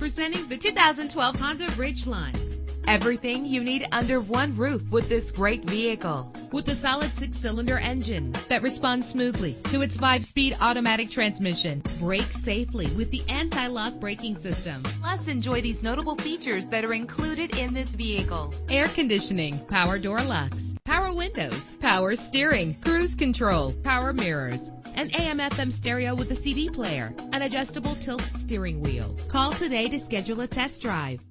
Presenting the 2012 Honda Ridgeline. Everything you need under one roof with this great vehicle. With a solid six cylinder engine that responds smoothly to its five speed automatic transmission. Brake safely with the anti lock braking system. Plus, enjoy these notable features that are included in this vehicle air conditioning, power door locks, power windows, power steering, cruise control, power mirrors, an AM FM stereo with a CD player, an adjustable tilt steering wheel. Call today to schedule a test drive.